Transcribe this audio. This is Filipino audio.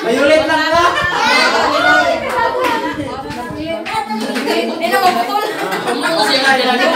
May ulit lang ba? Hindi na maputol. Kasi nga, hindi na